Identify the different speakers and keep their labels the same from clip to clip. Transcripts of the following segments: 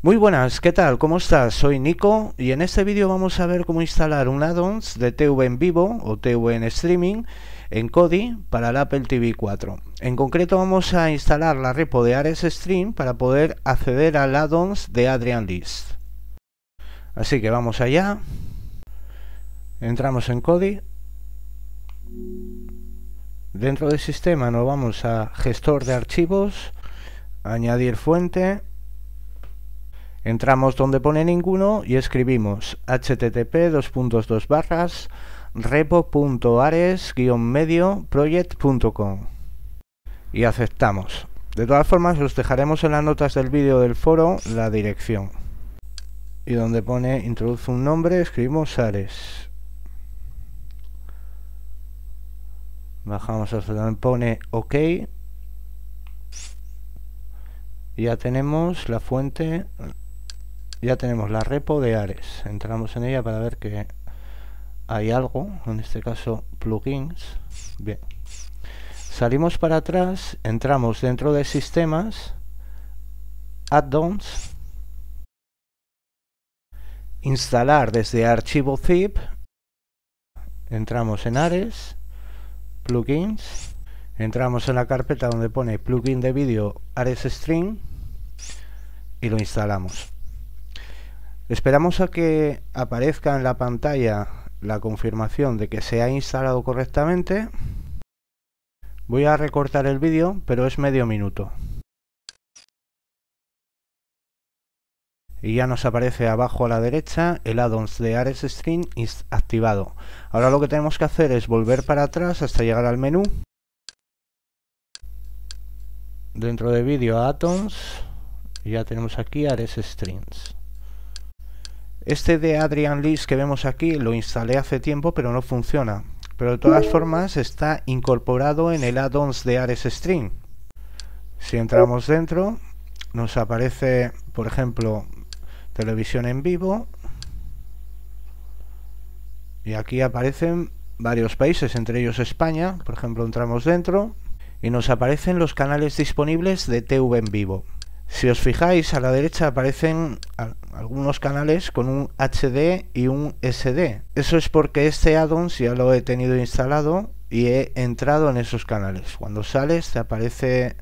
Speaker 1: Muy buenas, ¿qué tal? ¿Cómo estás? Soy Nico y en este vídeo vamos a ver cómo instalar un add-ons de TV en vivo o TV en streaming en Kodi para el Apple TV 4. En concreto vamos a instalar la repo de Ares Stream para poder acceder al add-ons de Adrian List. Así que vamos allá. Entramos en Kodi. Dentro del sistema nos vamos a gestor de archivos, añadir fuente Entramos donde pone ninguno y escribimos http dos barras repo.ares-medio project.com y aceptamos. De todas formas os dejaremos en las notas del vídeo del foro la dirección. Y donde pone introduce un nombre escribimos Ares. Bajamos hasta donde pone OK. Ya tenemos la fuente ya tenemos la repo de Ares. Entramos en ella para ver que hay algo, en este caso plugins. Bien. Salimos para atrás, entramos dentro de sistemas, add-ons, instalar desde archivo zip, entramos en Ares, plugins, entramos en la carpeta donde pone plugin de vídeo Ares String y lo instalamos. Esperamos a que aparezca en la pantalla la confirmación de que se ha instalado correctamente. Voy a recortar el vídeo, pero es medio minuto. Y ya nos aparece abajo a la derecha el add-ons de Ares String activado. Ahora lo que tenemos que hacer es volver para atrás hasta llegar al menú. Dentro de vídeo add-ons, ya tenemos aquí Ares Strings. Este de Adrian List que vemos aquí lo instalé hace tiempo pero no funciona. Pero de todas formas está incorporado en el add-ons de Ares String. Si entramos dentro nos aparece por ejemplo televisión en vivo y aquí aparecen varios países, entre ellos España, por ejemplo entramos dentro y nos aparecen los canales disponibles de TV en vivo. Si os fijáis, a la derecha aparecen algunos canales con un HD y un SD. Eso es porque este add-on ya lo he tenido instalado y he entrado en esos canales. Cuando sales te aparece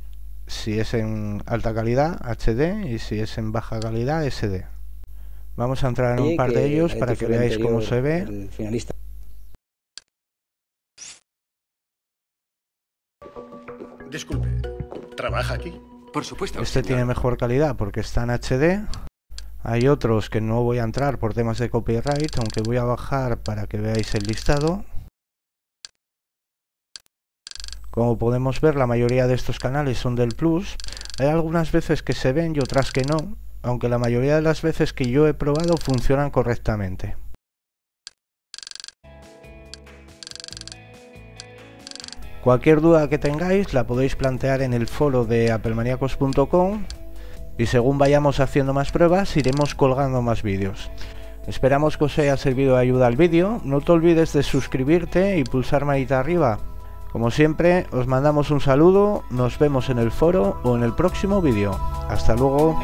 Speaker 1: si es en alta calidad HD y si es en baja calidad SD. Vamos a entrar en un par de ellos para que veáis cómo se ve.
Speaker 2: Disculpe, ¿trabaja aquí?
Speaker 3: Por supuesto.
Speaker 1: Este tiene mejor calidad porque está en HD. Hay otros que no voy a entrar por temas de copyright, aunque voy a bajar para que veáis el listado. Como podemos ver, la mayoría de estos canales son del Plus. Hay algunas veces que se ven y otras que no, aunque la mayoría de las veces que yo he probado funcionan correctamente. Cualquier duda que tengáis la podéis plantear en el foro de applemaniacos.com y según vayamos haciendo más pruebas iremos colgando más vídeos. Esperamos que os haya servido de ayuda al vídeo, no te olvides de suscribirte y pulsar manita arriba. Como siempre, os mandamos un saludo, nos vemos en el foro o en el próximo vídeo. Hasta luego.